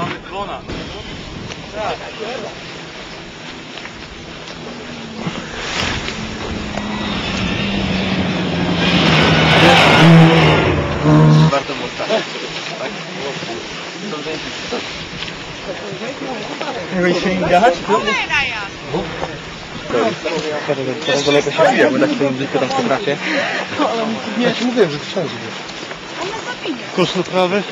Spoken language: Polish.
mamy dzwona. Tak. Warto mu odstawiać. Tak? Są dzięki. Jeżeli się im jechać, to... Teraz się odbija, bo tak sobie blisko tam potrafię. Ja ci mówiłem, że ty chciałeś. Kurs naprawy.